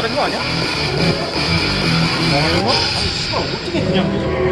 다른 거 아니야? 어, 이거? 아니, 씨발, 어떻게 그냥 되죠?